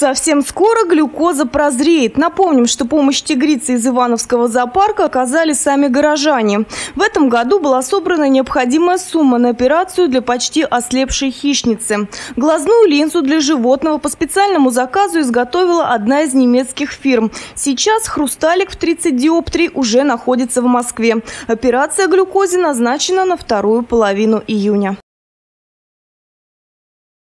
Совсем скоро глюкоза прозреет. Напомним, что помощь тигрицы из Ивановского зоопарка оказали сами горожане. В этом году была собрана необходимая сумма на операцию для почти ослепшей хищницы. Глазную линзу для животного по специальному заказу изготовила одна из немецких фирм. Сейчас хрусталик в 30 диоптрий уже находится в Москве. Операция глюкозе назначена на вторую половину июня.